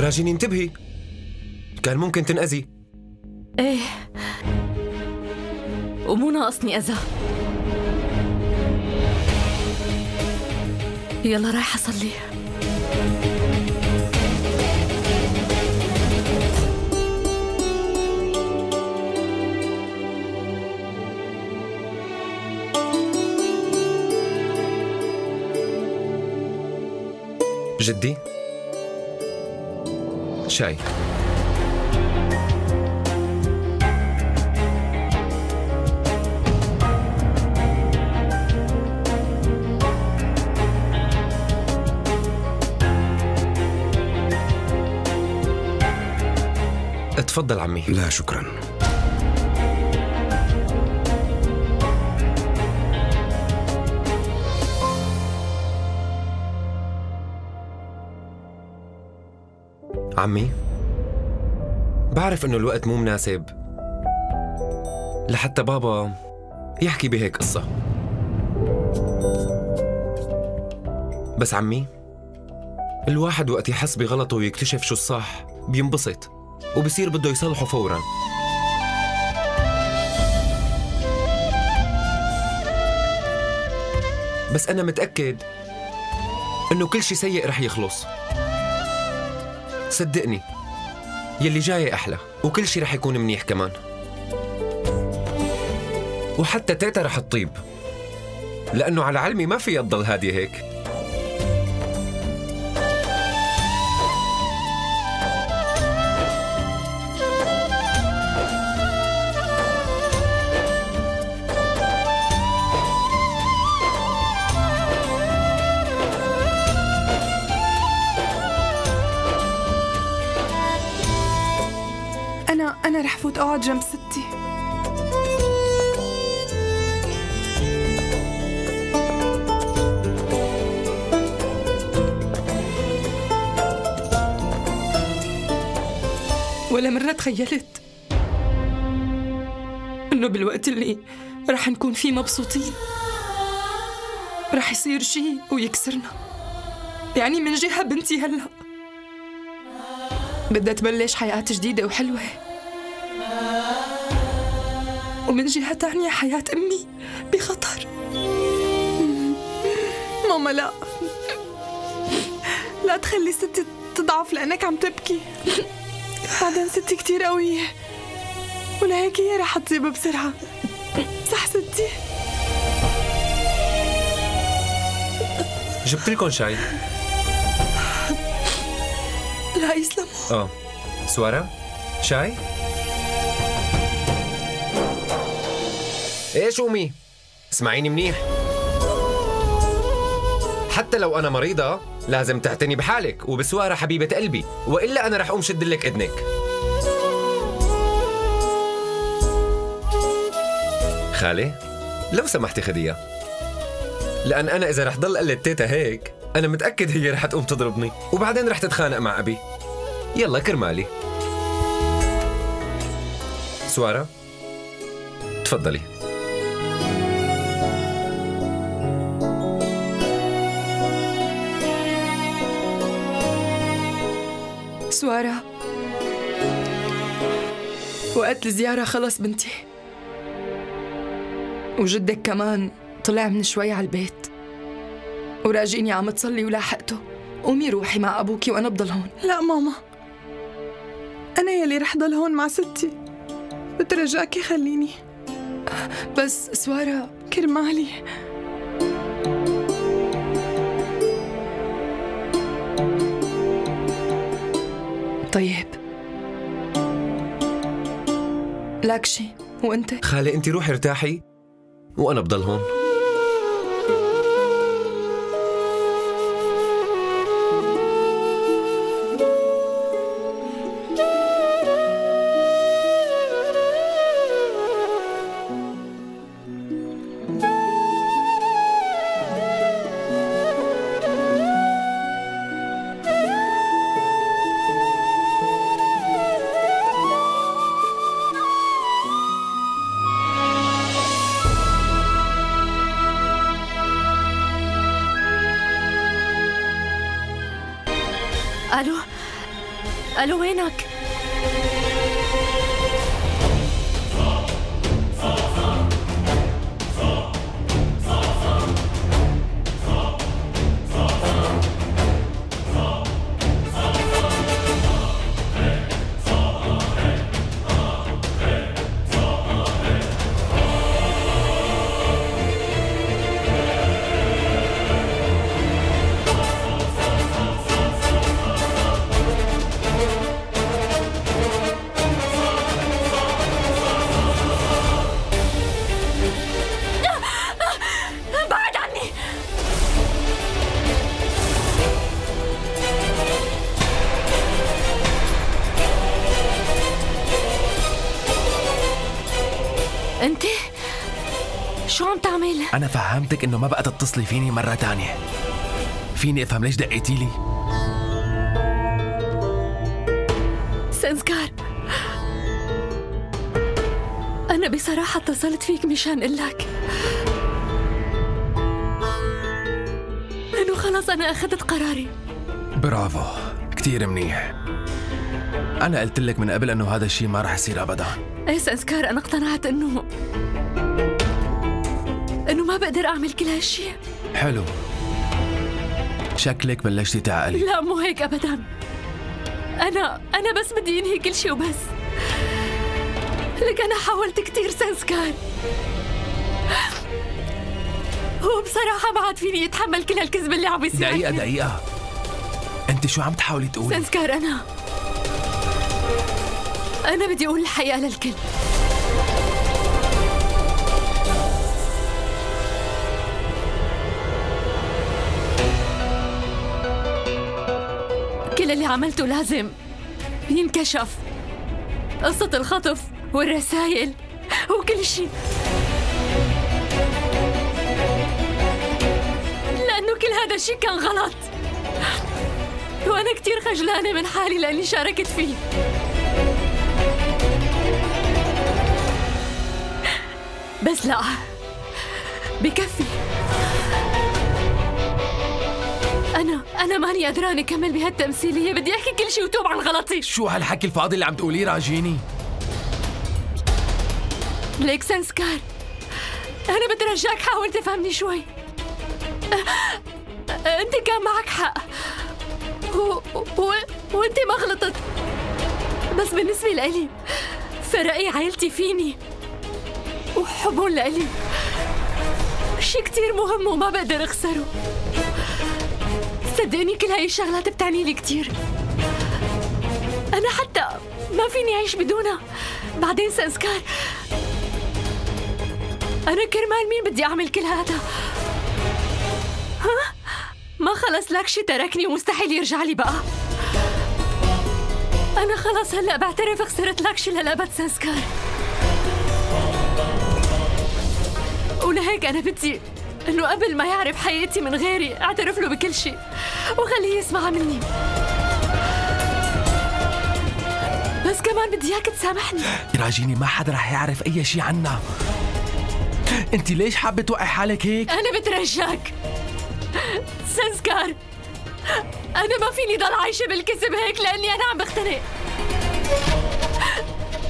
راجين انتبهي. كان ممكن تنأذي. إيه. ومو ناقصني أذى. يلا رايحة أصلي. جدي؟ شاي تفضل عمي. لا شكرا. عمي. بعرف إنه الوقت مو مناسب. لحتى بابا يحكي بهيك قصة. بس عمي الواحد وقت يحس بغلطه ويكتشف شو الصح بينبسط وبصير بده يصلحه فورا. بس أنا متأكد إنه كل شي سيء رح يخلص. صدقني يلي جاي أحلى وكل شي رح يكون منيح كمان. وحتى تيتا رح تطيب لأنه على علمي ما في تضل هادية هيك. أقعد جنب ستي. ولا مرة تخيلت إنه بالوقت اللي رح نكون فيه مبسوطين رح يصير شي ويكسرنا. يعني من جهة بنتي هلأ. بدها تبلش حياة جديدة وحلوة. ومن جهة تانية حياة أمي بخطر. ماما لا. لا تخلي ستي تضعف لأنك عم تبكي. بعدين ستي كتير قوية. ولهيك هي رح تطيب بسرعة. صح ستي؟ جبت لكم شاي. لا يسلموا. آه. سوارة؟ شاي؟ إيش امي اسمعيني منيح. حتى لو أنا مريضة لازم تعتني بحالك وبسوارة حبيبة قلبي وإلا أنا رح أقوم شد لك إذنك. خالي لو سمحتي خديها لأن أنا إذا رح ضل قلد تيتا هيك أنا متأكد هي رح تقوم تضربني. وبعدين رح تتخانق مع أبي. يلا كرمالي. سوارة؟ تفضلي. سوارة. وقت الزيارة خلص بنتي. وجدك كمان طلع من شوي على البيت. وراجيني عم تصلي ولاحقته. قومي روحي مع أبوكي وأنا بضل هون. لا ماما. أنا يلي رح ضل هون مع ستي. بترجاكي خليني. بس سوارة. كرمالي. طيب. لك شي وانت؟ خالي انت روحي ارتاحي وأنا بضل هون. ألو؟ ألو وينك؟ أنا فهمتك إنه ما بقى تتصلي فيني مرة تانية. فيني أفهم ليش دقيتي لي؟ سنسكار أنا بصراحة اتصلت فيك مشان أقول لك إنه خلص أنا أخذت قراري. برافو كتير منيح. أنا قلت لك من قبل إنه هذا الشيء ما رح يصير أبدا. إيه سنسكار أنا اقتنعت إنه إنه ما بقدر أعمل كل هالشي. حلو. شكلك بلشتي تعقلي. لا مو هيك أبدا. أنا أنا بس بدي أنهي كل شي وبس. لك أنا حاولت كتير سنسكار هو بصراحة ما عاد فيني أتحمل كل هالكذب اللي عم بيصير دقيقة دقيقة. أنت شو عم تحاولي تقولي؟ سنسكار أنا. أنا بدي أقول الحقيقة للكل. اللي عملته لازم. ينكشف. قصة الخطف والرسائل وكل شيء. لأنه كل هذا الشيء كان غلط. وأنا كتير خجلانة من حالي لأني شاركت فيه. بس لا. بكفي. أنا أنا ماني قدرانة أكمل بهالتمثيلية بدي أحكي كل شيء وتوب عن غلطي شو هالحكي الفاضي اللي عم تقوليه راجيني؟ ليك سنسكار أنا بترجاك حاول تفهمني شوي. أنت كان معك حق. و... و... وأنت ما غلطت. بس بالنسبة لإلي فرقي عائلتي فيني. وحبهم لإلي. شي كتير مهم وما بقدر أخسره. صدقني كل هاي الشغلات بتعني لي كتير. أنا حتى ما فيني أعيش بدونها. بعدين سنسكار أنا كرمال مين بدي أعمل كل هذا؟ ها؟ ما خلص لك شي تركني ومستحيل يرجع لي بقى. أنا خلص هلأ بعترف خسرت لك شي للأبد سنسكار ولهيك أنا بدي إنه قبل ما يعرف حياتي من غيري أعترف له بكل شيء. وخليه يسمع مني. بس كمان بدي إياك تسامحني. راجيني ما حدا رح يعرف أي شيء عنا. أنت ليش حابة توقعي حالك هيك؟ أنا بترجاك. سنسكار. أنا ما فيني ضل عايشة بالكذب هيك لأني أنا عم بختنق.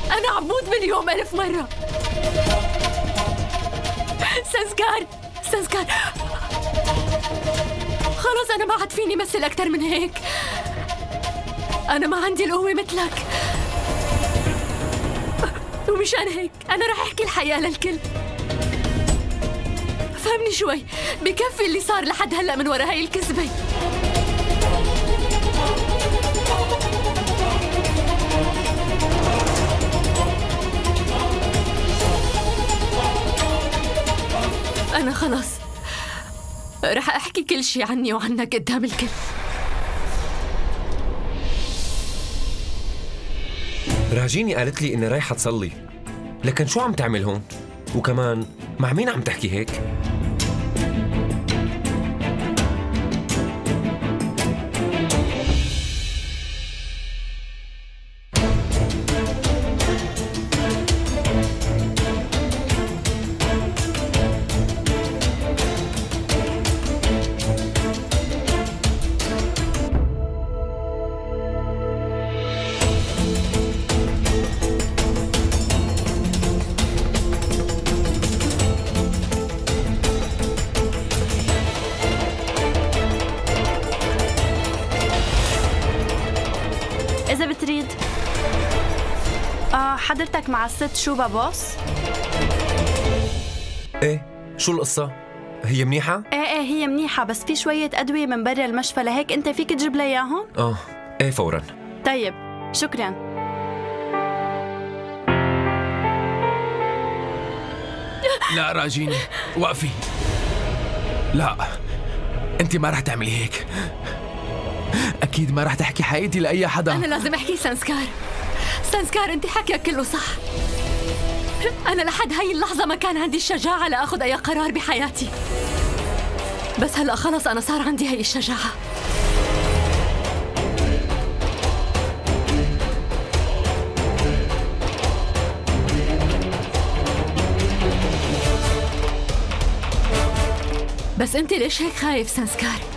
أنا عم موت باليوم ألف مرة. سنسكار. سنسكار خلص أنا ما عاد فيني مثل أكتر من هيك. أنا ما عندي القوة مثلك. ومشان هيك أنا رح أحكي الحقيقة للكل. فهمني شوي بكفي اللي صار لحد هلأ من ورا هاي الكذبة. أنا خلص رح أحكي كل شي عني وعنك قدام الكل. راجيني قالت لي إني رايحة تصلي. لكن شو عم تعمل هون؟ وكمان مع مين عم تحكي هيك؟ مع الست شوبا بوس؟ إيه شو القصة؟ هي منيحة؟ إيه إيه هي منيحة بس في شوية أدوية من برا المشفى لهيك أنت فيك تجيب لي إياهم؟ آه إيه فورا طيب شكرا لا راجيني وقفي لا أنت ما رح تعملي هيك أكيد ما رح تحكي حقيقتي لأي حدا أنا لازم أحكي سانسكار سانسكار أنت حكيك كله صح. أنا لحد هاي اللحظة ما كان عندي الشجاعة لأخذ أي قرار بحياتي. بس هلأ خلص أنا صار عندي هاي الشجاعة. بس أنت ليش هيك خايف سانسكار؟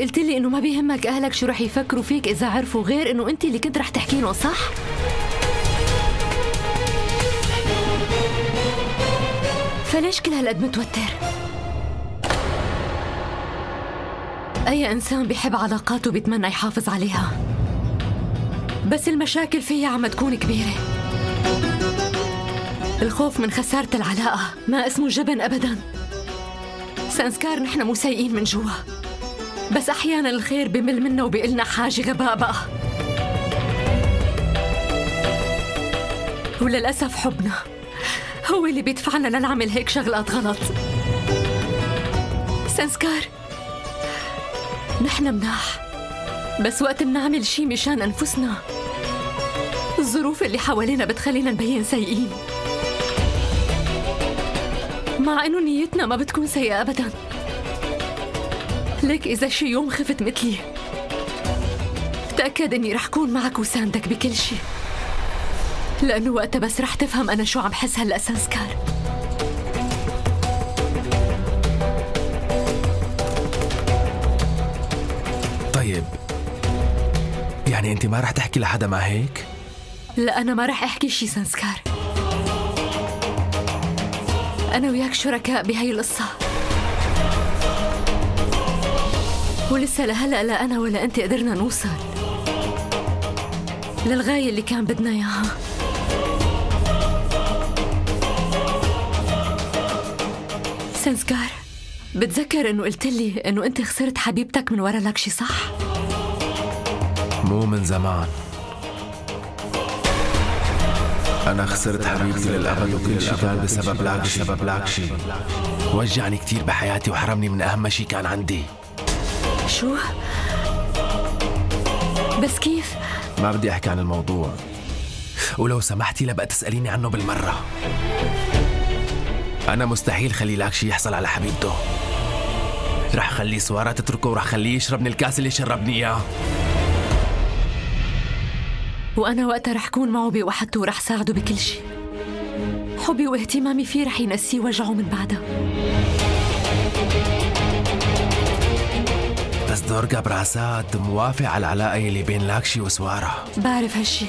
قلت لي إنه ما بيهمك أهلك شو رح يفكروا فيك إذا عرفوا غير إنه أنت اللي كنت رح تحكي لهم صح؟ فليش كل هالقد متوتر؟ أي إنسان بيحب علاقاته بيتمنى يحافظ عليها. بس المشاكل فيها عم تكون كبيرة. الخوف من خسارة العلاقة ما اسمه جبن ابدا. سانسكار نحن مو سايقين من جوا. بس أحيانا الخير بمل منا وبيقلنا حاجة غباء بقى وللأسف حبنا هو اللي بيدفعنا لنعمل هيك شغلات غلط. سانسكار نحن مناح بس وقت بنعمل شي مشان أنفسنا الظروف اللي حوالينا بتخلينا نبين سيئين. مع إنه نيتنا ما بتكون سيئة ابدا. لك إذا شي يوم خفت مثلي. تأكد إني رح كون معك وساندك بكل شي. لأنه وقتها بس رح تفهم أنا شو عم حس هلأ سانسكار طيب. يعني أنت ما رح تحكي لحدا ما هيك؟ لا أنا ما رح أحكي شي سانسكار أنا وياك شركاء بهاي القصة. ولسه لهلا لا أنا ولا أنت قدرنا نوصل للغاية اللي كان بدنا إياها. سنسكار بتذكر إنه قلت لي إنه أنت خسرت حبيبتك من ورا لاكشي صح؟ مو من زمان. أنا خسرت حبيبتي للأبد وكل شيء كان بسبب لاكشي بسبب لاكشي وجعني كثير بحياتي وحرمني من أهم شيء كان عندي. شو؟ بس كيف؟ ما بدي أحكي عن الموضوع. ولو سمحتي لبقى تسأليني عنه بالمرة. أنا مستحيل خلي لاكشي يحصل على حبيبته. رح خلي سوارة تتركه ورح خليه يشرب من الكاس اللي شربني إياه. وأنا وقتها رح كون معه بوحدته ورح ساعده بكل شيء حبي واهتمامي فيه رح ينسيه وجعه من بعدها. دورجا براسات موافق على العلاقة اللي بين لاكشي وسوارة. بعرف هالشي.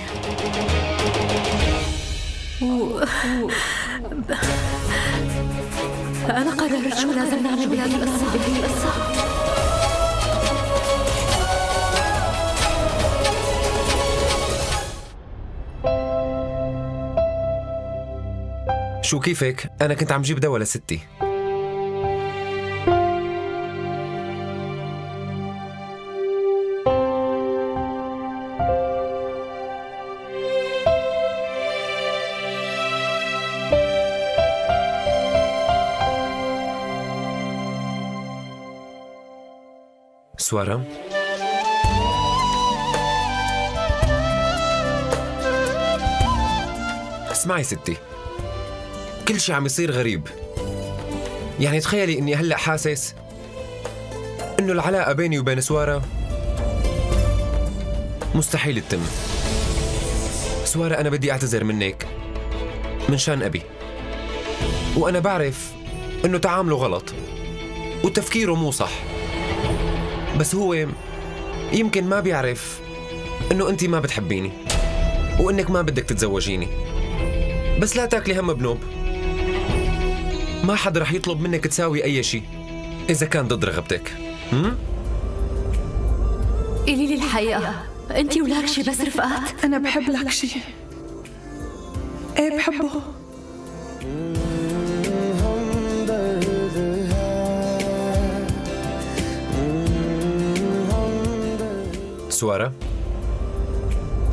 و... أنا قررت شو لازم نعمل بهي القصة بهي القصة. شو كيفك؟ أنا كنت عم جيب دواء لستي. سوارة. اسمعي ستي كل شي عم يصير غريب. يعني تخيلي إني هلأ حاسس إنه العلاقة بيني وبين سوارة مستحيل تتم. سوارة أنا بدي أعتذر منك من شان أبي. وأنا بعرف إنه تعامله غلط وتفكيره مو صح. بس هو يمكن ما بيعرف إنه أنت ما بتحبيني وإنك ما بدك تتزوجيني. بس لا تاكلي هم بنوب. ما حدا رح يطلب منك تساوي أي شيء إذا كان ضد رغبتك. هم؟ قولي لي الحقيقة انت ولاكشي بس رفقات؟ أنا بحب لك شيء إيه بحبه. سوارة؟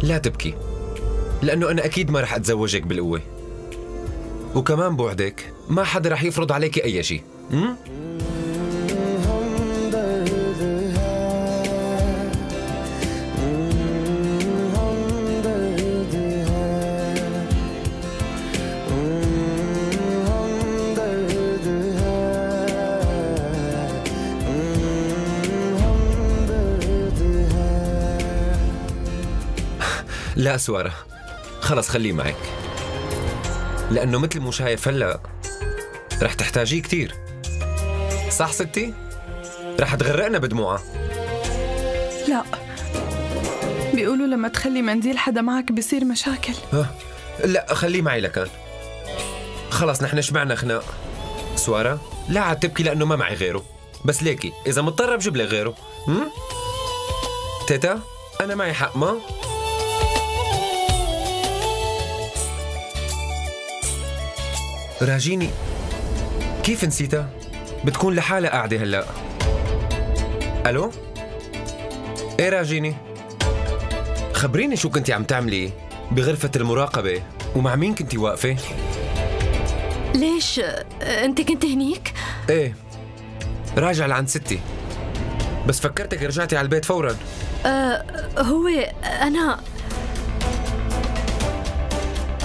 لا تبكي لأنه أنا أكيد ما رح أتزوجك بالقوة. وكمان بوعدك ما حدا رح يفرض عليك أي شيء لا سوارة خلص خليه معك. لأنه مثل مو شايف هلأ رح تحتاجيه كتير. صح ستي؟ رح تغرقنا بدموعها لا. بيقولوا لما تخلي منديل حدا معك بصير مشاكل. ها؟ لا خليه معي لكان. خلص نحن شبعنا خناق. سوارة لا عاد تبكي لأنه ما معي غيره. بس ليكي إذا مضطرة بجيب لك غيره. هم؟ تيتا أنا معي حق ما؟ راجيني. كيف نسيتها؟ بتكون لحالها قاعدة هلأ. ألو؟ إيه راجيني؟ خبريني شو كنتي عم تعملي بغرفة المراقبة ومع مين كنتي واقفة؟ ليش؟ أنت كنت هنيك؟ إيه. راجع لعند ستي. بس فكرتك رجعتي على البيت فورا. هو أنا.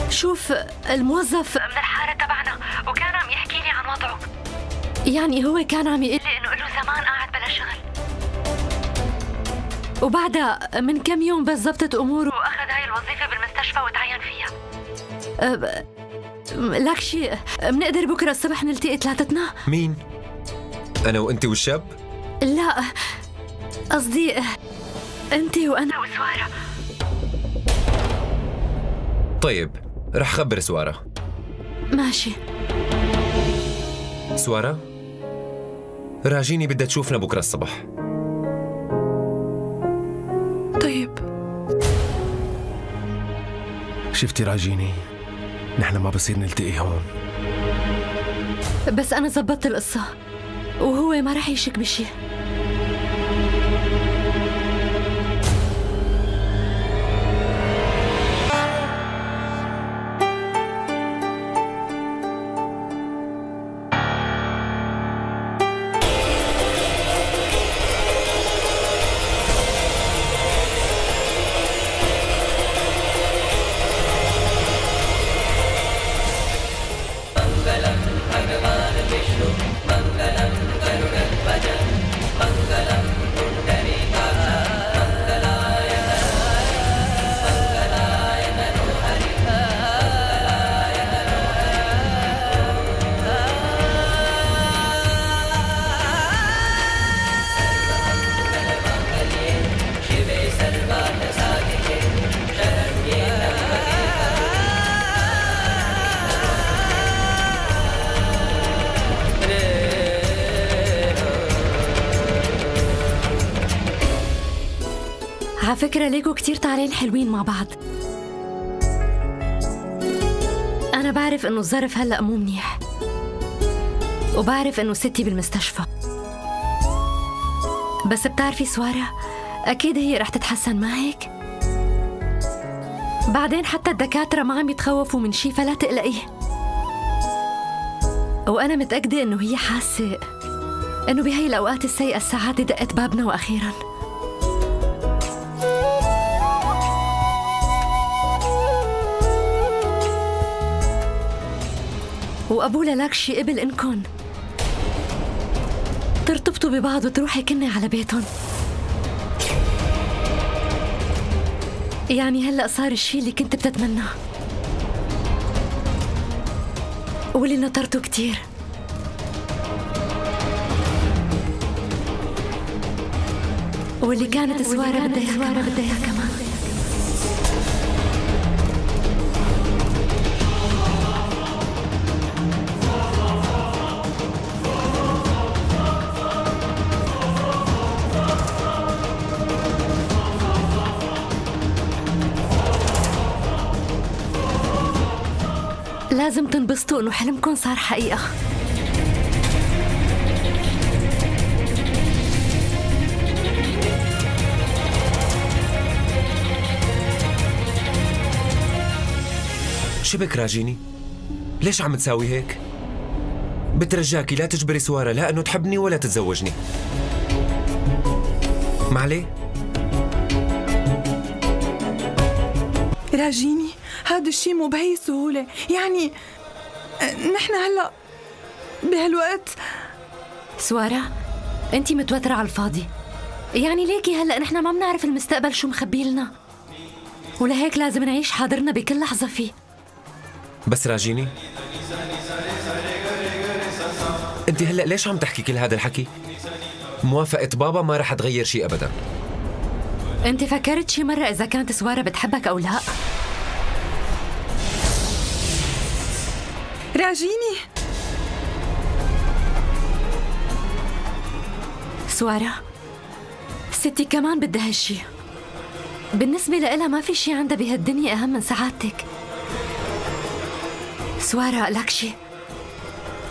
شوف الموظف من الحارة تبعنا. وضعه يعني هو كان عم يقول لي انه له زمان قاعد بلا شغل. وبعدها من كم يوم بس زبطت اموره وأخذ هاي الوظيفة بالمستشفى وتعين فيها. أه، ب- لك شيء بنقدر بكرة الصبح نلتقي ثلاثتنا؟ مين؟ أنا وأنت والشاب؟ لا قصدي أنت وأنا. وسواره طيب رح خبر سوارة. ماشي. سوارة؟ راجيني بدها تشوفنا بكرة الصبح. طيب. شفتي راجيني؟ نحن ما بصير نلتقي هون. بس أنا زبطت القصة وهو ما رح يشك بشي. طالعين حلوين مع بعض. أنا بعرف إنه الظرف هلأ مو منيح. وبعرف إنه ستي بالمستشفى. بس بتعرفي سوارة؟ أكيد هي رح تتحسن ما هيك؟ بعدين حتى الدكاترة ما عم يتخوفوا من شي فلا تقلقي وأنا متأكدة إنه هي حاسة إنه بهي الأوقات السيئة السعادة دقت بابنا وأخيراً. وأبو للاكشي قبل إنكن ترتبطوا ببعض وتروحي كني على بيتهم يعني هلأ صار الشي اللي كنت بتتمناه. واللي نطرته كتير. واللي كانت سوارة بدها بدها لازم تنبسطوا إنه حلمكم صار حقيقة شبك راجيني؟ ليش عم تساوي هيك؟ بترجاكي لا تجبري سوارة لا إنه تحبني ولا تتزوجني معلي؟ راجيني هذا الشيء مو بهي السهولة. يعني آه، نحن هلأ بهالوقت. سوارة انت متوترة على الفاضي. يعني ليكي هلأ نحن ما بنعرف المستقبل شو مخبي لنا؟ ولهيك لازم نعيش حاضرنا بكل لحظة فيه. بس راجيني انت هلأ ليش عم تحكي كل هذا الحكي؟ موافقة بابا ما رح تغير شيء ابدا. انت فكرت شي مرة إذا كانت سوارة بتحبك أو لا؟ راجيني سوارة ستي كمان بدها هالشي بالنسبة لإلها ما في شي عندها بهالدنيا أهم من سعادتك. سوارة لك شي.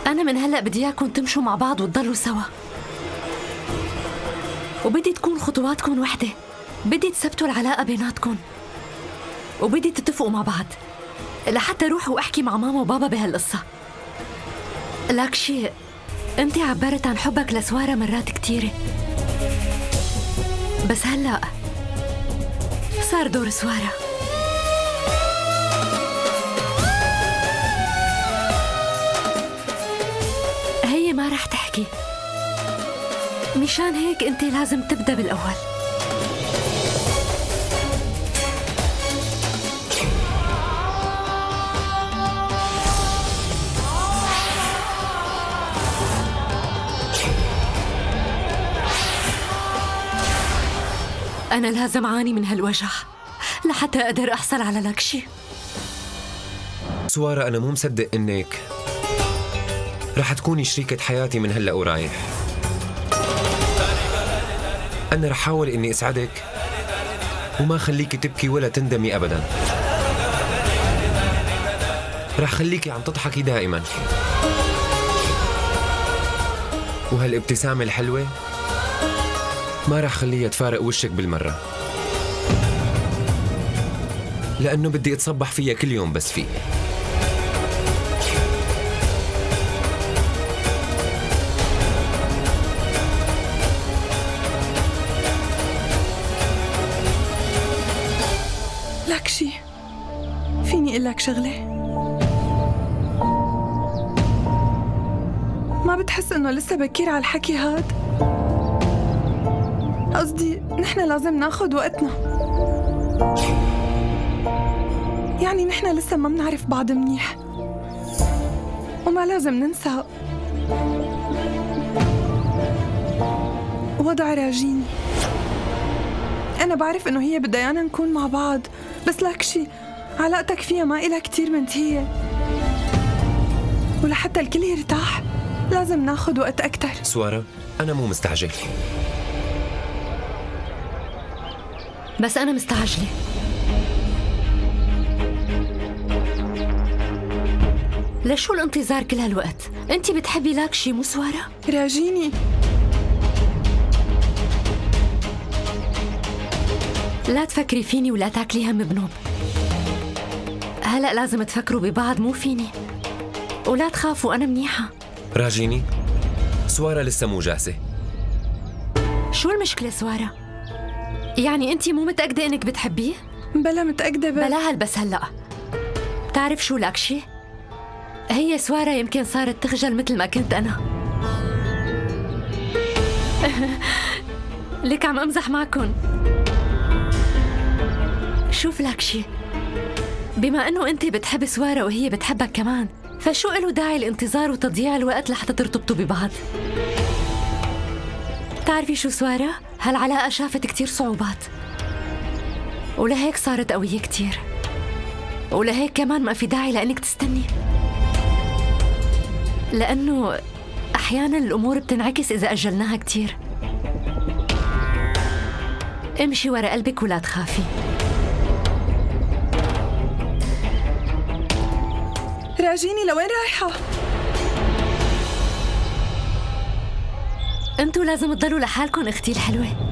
أنا من هلأ بدي إياكم تمشوا مع بعض وتضلوا سوا. وبدي تكون خطواتكم وحدة. بدي تثبتوا العلاقة بيناتكم. وبدي تتفقوا مع بعض. لحتى روح وأحكي مع ماما وبابا بهالقصة. لك شي انت عبرت عن حبك لسوارة مرات كتيرة. بس هلأ صار دور سوارة. هي ما رح تحكي. مشان هيك انت لازم تبدأ بالأول. أنا لازم أعاني من هالوجع. لحتى أقدر أحصل على لكشي. سوارة أنا مو مصدق إنك رح تكوني شريكة حياتي من هلأ ورايح. أنا رح أحاول إني أسعدك وما خليكي تبكي ولا تندمي أبدا. رح خليكي عم تضحكي دائما. وهالابتسامة الحلوة ما رح خليها تفارق وشك بالمرة. لأنه بدي أتصبح فيها كل يوم بس فيك لك شي؟ فيني أقول لك شغلة؟ ما بتحس إنه لسه بكير على الحكي هاد؟ قصدي نحن لازم ناخد وقتنا. يعني نحن لسه ما بنعرف بعض منيح. وما لازم ننسى وضع راجيني. أنا بعرف إنه هي بدها يانا نكون مع بعض بس لك شي علاقتك فيها ما إلها كتير منتهية ولحتى الكل يرتاح لازم ناخد وقت أكتر. سوارة أنا مو مستعجل. بس أنا مستعجلة لشو الانتظار كل هالوقت؟ أنت بتحبي لاكشي مو سوارة؟ راجيني لا تفكري فيني ولا تاكلي هم بنوب هلأ لازم تفكروا ببعض مو فيني ولا تخافوا أنا منيحة راجيني سوارة لسه مو جاهزة شو المشكلة سوارة؟ يعني أنت مو متأكدة إنك بتحبيه؟ بلا متأكدة بس. بلا هالبس هلأ. بتعرف شو لاكشي؟ هي سوارة يمكن صارت تخجل مثل ما كنت أنا. لك عم أمزح معكن. شوف لك شي. بما إنه انت بتحب سوارة وهي بتحبك كمان فشو له داعي الانتظار وتضييع الوقت لحتى ترتبطوا ببعض؟ بتعرفي شو سوارة؟ هالعلاقة شافت كتير صعوبات؟ ولهيك صارت قوية كتير. ولهيك كمان ما في داعي لأنك تستني. لأنه أحيانا الأمور بتنعكس إذا أجلناها كتير. امشي ورا قلبك ولا تخافي. راجيني لوين رايحة؟ أنتوا لازم تضلوا لحالكم أختي الحلوة.